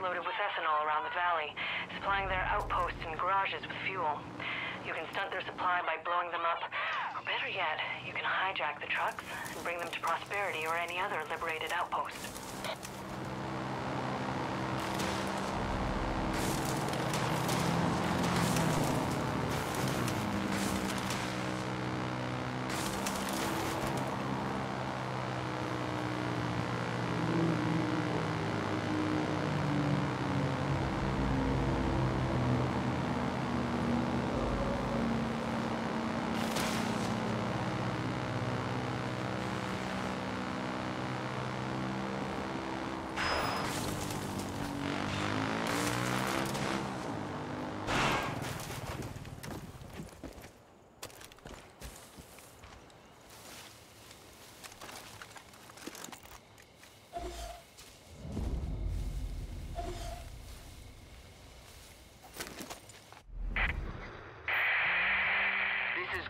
loaded with ethanol around the valley, supplying their outposts and garages with fuel. You can stunt their supply by blowing them up, or better yet, you can hijack the trucks and bring them to Prosperity or any other liberated outpost.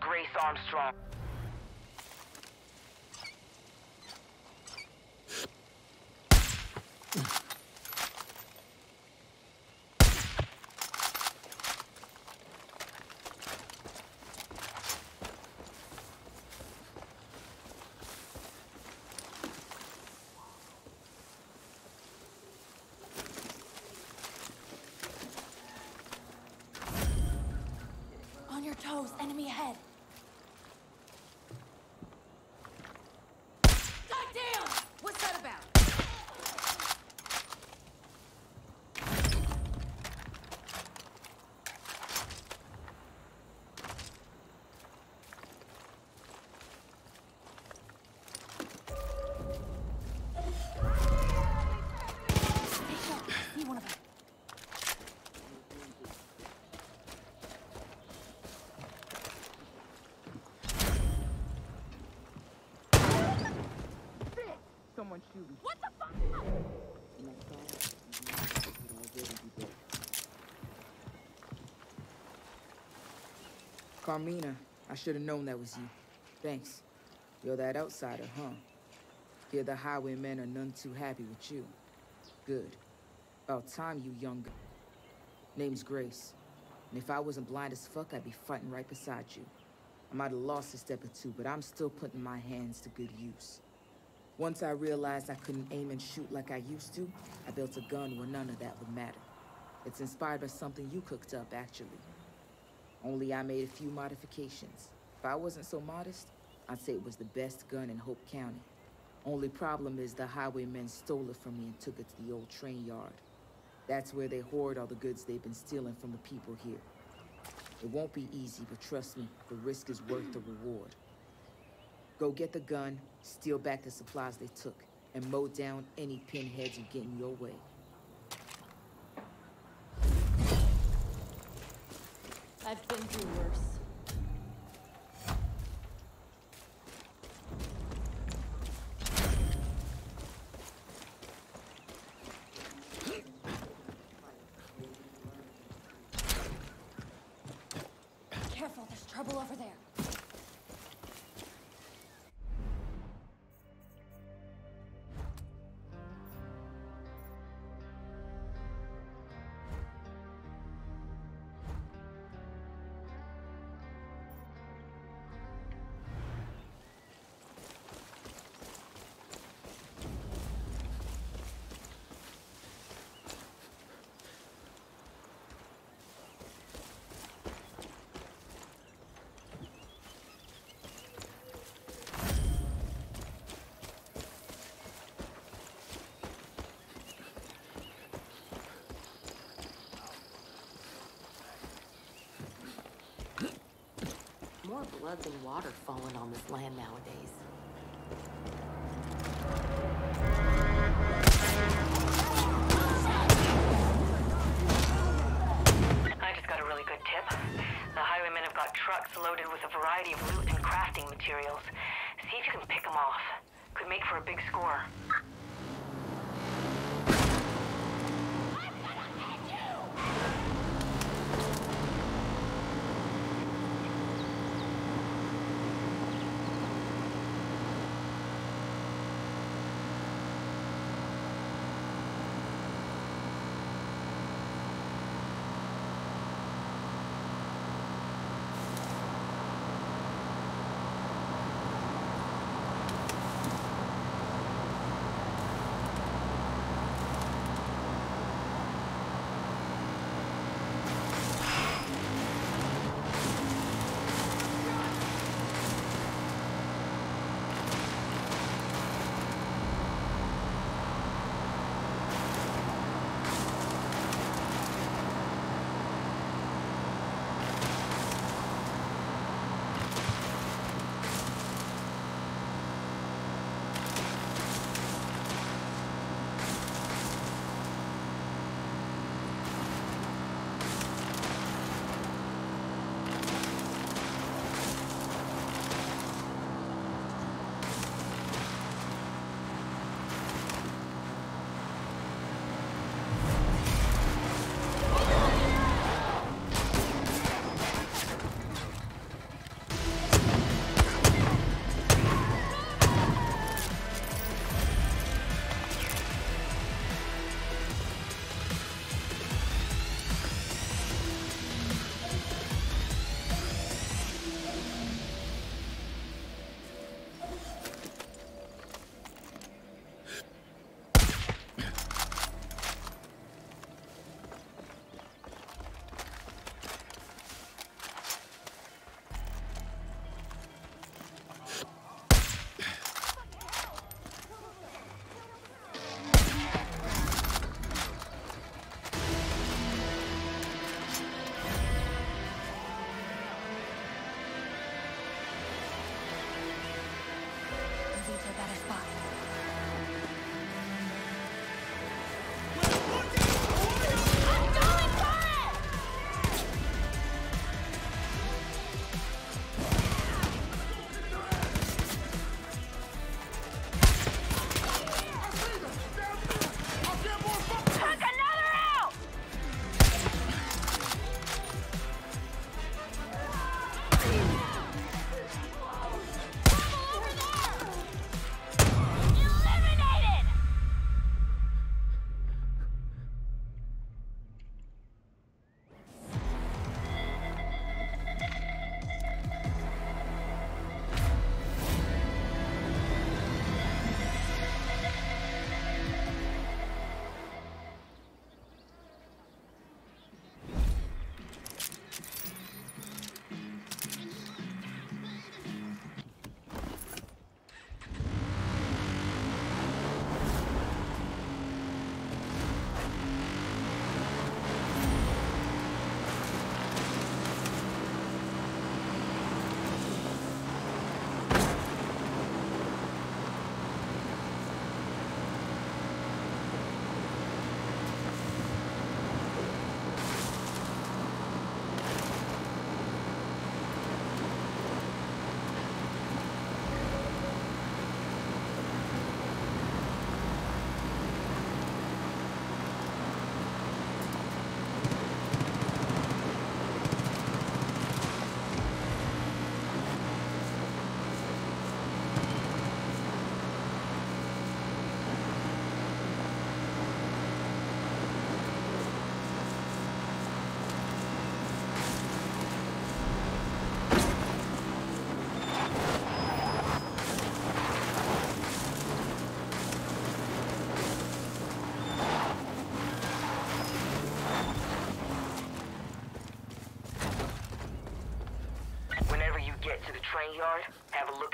Grace Armstrong. On your toes, enemy ahead. Goddamn! What's that about? Stay sharp. See one of them. Someone shooting. What the fuck? Carmina, I should have known that was you. Thanks. You're that outsider, huh? Hear the highwaymen are none too happy with you. Good. About time, you young gu- Name's Grace. And if I wasn't blind as fuck, I'd be fighting right beside you. I might have lost a step or two, but I'm still putting my hands to good use. Once I realized I couldn't aim and shoot like I used to, I built a gun where none of that would matter. It's inspired by something you cooked up, actually. Only I made a few modifications. If I wasn't so modest, I'd say it was the best gun in Hope County. Only problem is the highwaymen stole it from me and took it to the old train yard. That's where they hoard all the goods they've been stealing from the people here. It won't be easy, but trust me, the risk is worth the reward. Go get the gun, steal back the supplies they took, and mow down any pinheads who get in your way. I've been through worse. Careful, there's trouble over there. More blood than water falling on this land nowadays. I just got a really good tip. The highwaymen have got trucks loaded with a variety of loot and crafting materials. See if you can pick them off. Could make for a big score.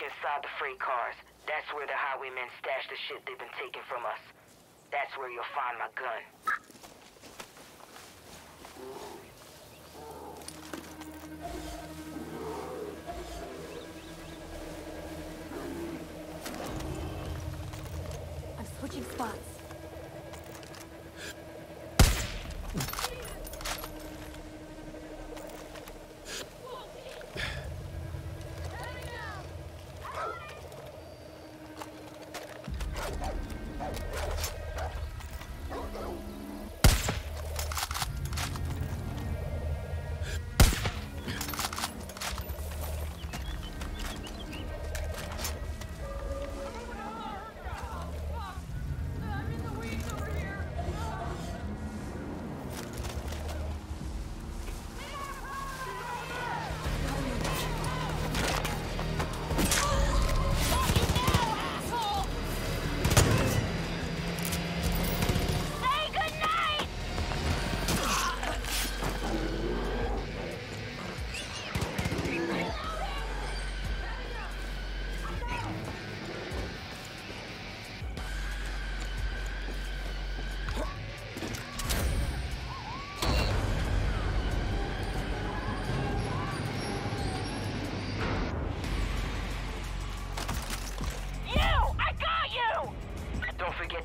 Inside the freight cars. That's where the highwaymen stash the shit they've been taking from us. That's where you'll find my gun. I'm switching spots.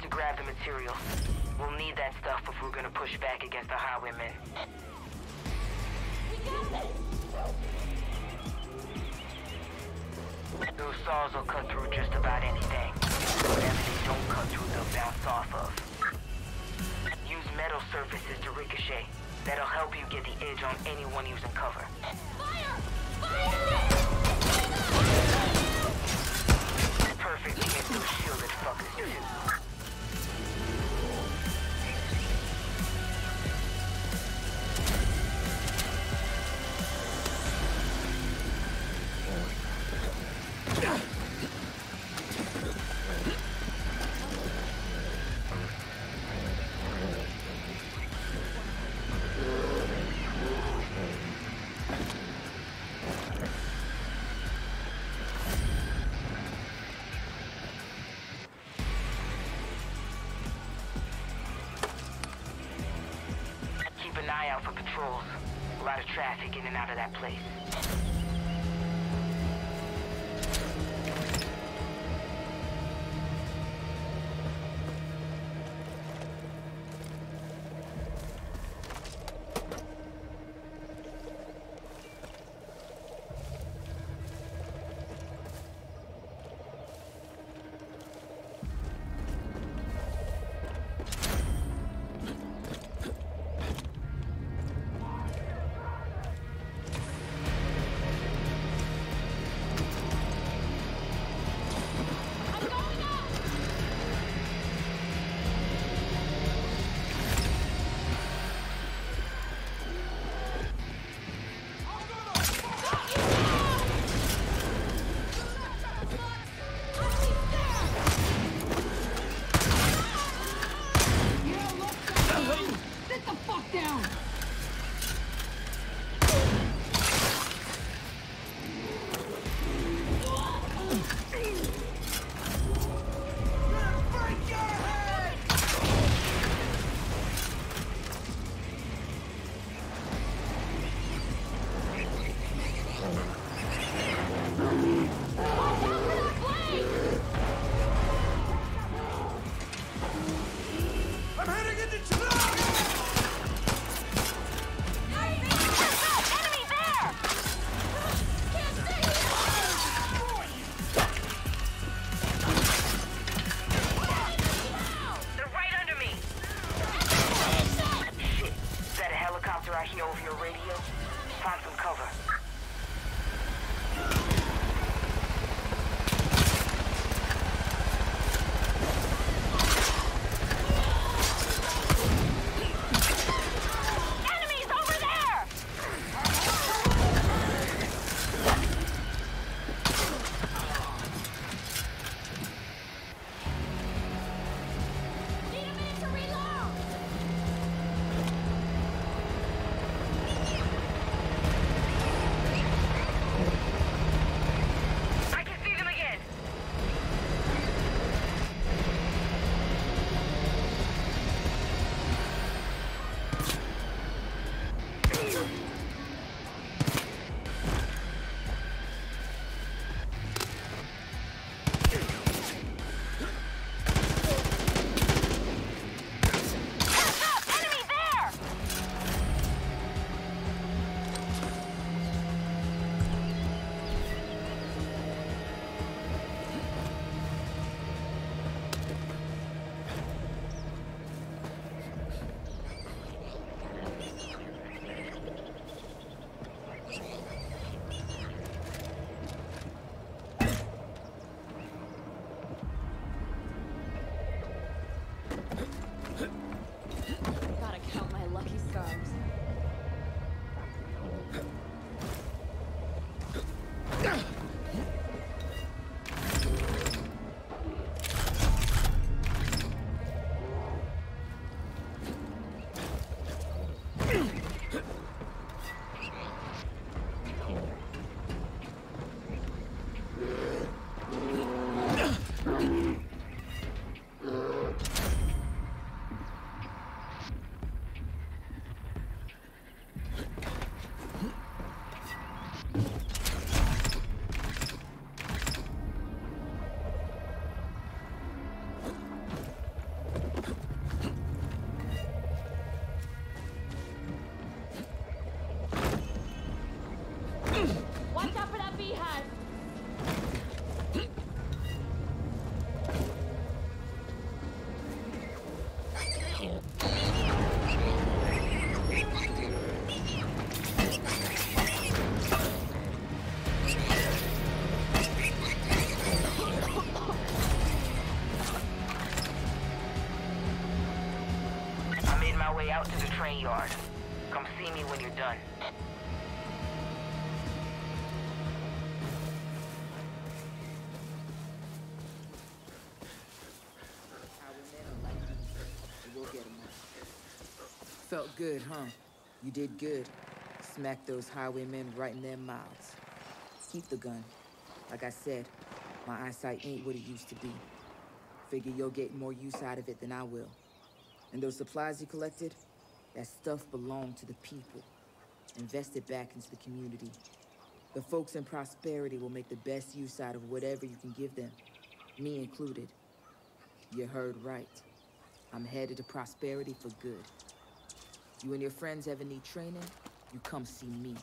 To grab the materials. We'll need that stuff if we're gonna push back against the highwaymen. Those saws will cut through just about anything. Whatever they don't cut through, they'll bounce off of. Use metal surfaces to ricochet. That'll help you get the edge on anyone using cover. Perfect against those shielded fuckers, too. An eye out for patrols. A lot of traffic in and out of that place. Train yard. Come see me when you're done. Felt good, huh? You did good. Smacked those highwaymen right in their mouths. Keep the gun. Like I said, my eyesight ain't what it used to be. Figure you'll get more use out of it than I will. And those supplies you collected, that stuff belonged to the people. Invest it back into the community. The folks in Prosperity will make the best use out of whatever you can give them, me included. You heard right. I'm headed to Prosperity for good. You and your friends ever need training, you come see me.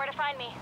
Where to find me.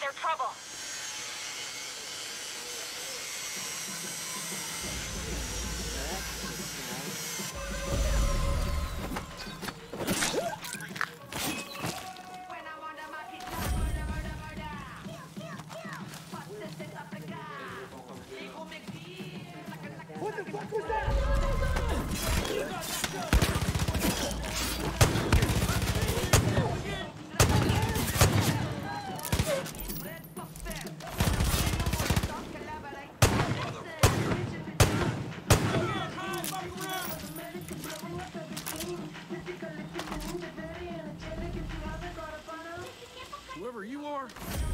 They're trouble.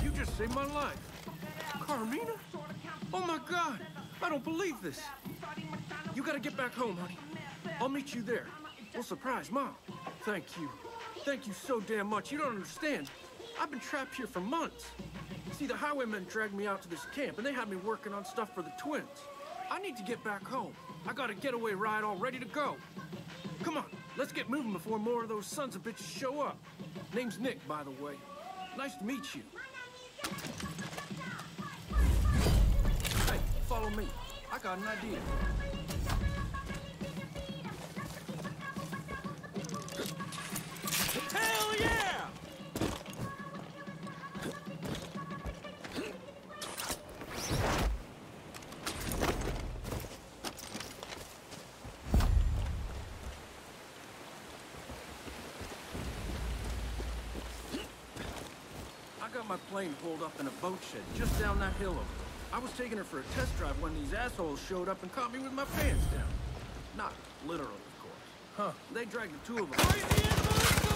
You just saved my life. Carmina? Oh my god! I don't believe this! You gotta get back home, honey. I'll meet you there. We'll surprise Mom. Thank you. Thank you so damn much. You don't understand. I've been trapped here for months. See, the highwaymen dragged me out to this camp, and they had me working on stuff for the twins. I need to get back home. I got a getaway ride all ready to go. Come on, let's get moving before more of those sons of bitches show up. Name's Nick, by the way. Nice to meet you. Hey, follow me. I got an idea. Hell yeah! Got my plane pulled up in a boat shed just down that hill over there. I was taking her for a test drive when these assholes showed up and caught me with my pants down. Not literally, of course. Huh. They dragged the two of them.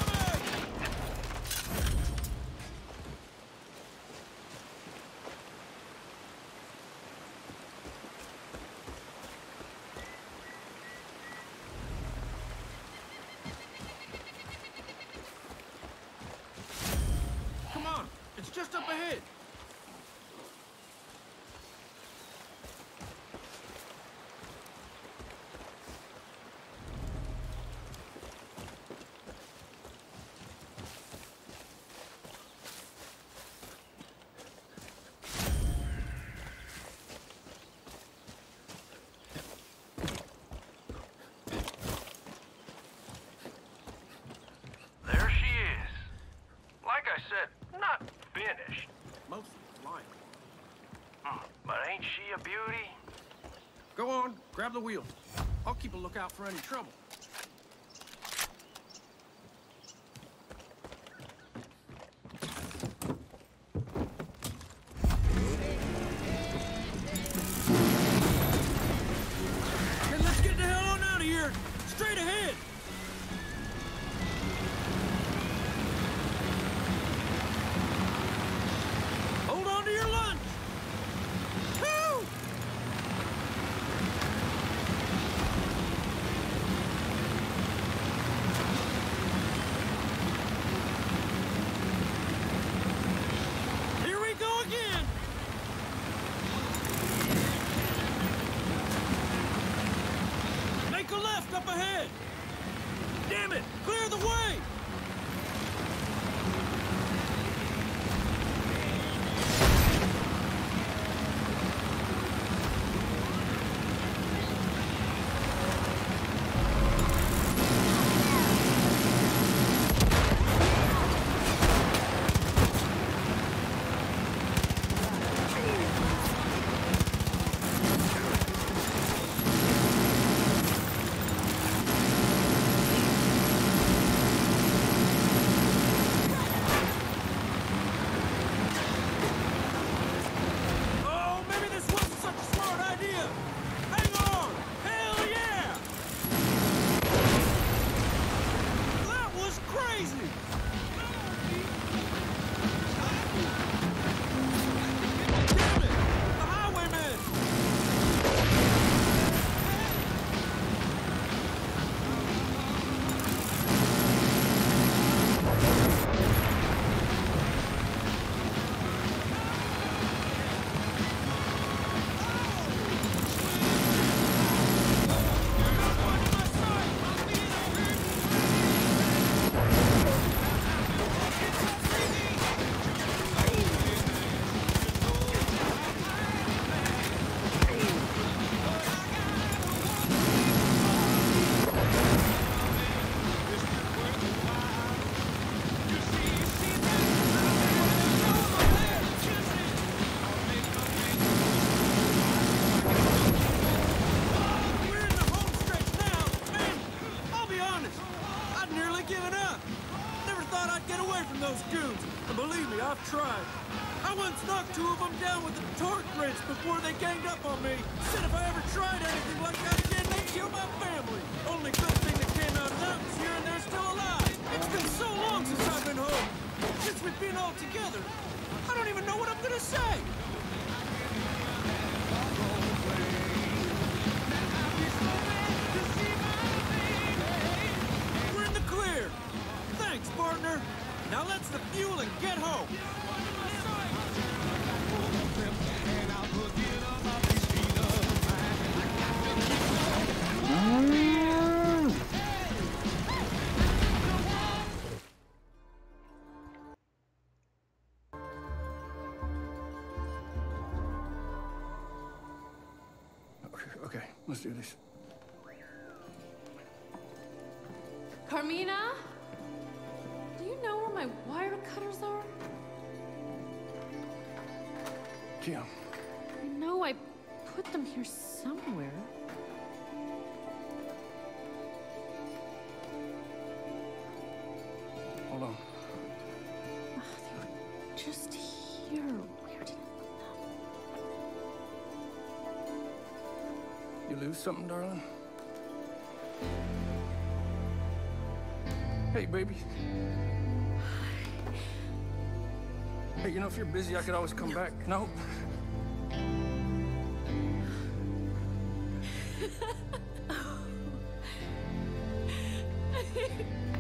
Come on, it's just up ahead. There she is. Like I said, not finished. Mostly flying. Hmm, But ain't she a beauty? Go on, grab the wheel. I'll keep a lookout for any trouble. Before they ganged up on me. Said if I ever tried anything like that again, they'd kill my family. Only good thing that came out of that was hearing they're still alive. It's been so long since I've been home. Since we've been all together. I don't even know what I'm gonna say. We're in the clear. Thanks, partner. Now let's the fuel and get home. Do this. Carmina? Do you know where my wire cutters are? Kim, lose something, darling? Hey, baby. Hey, you know, if you're busy, I could always come back. No?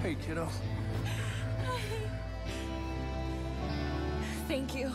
hey, kiddo. Thank you.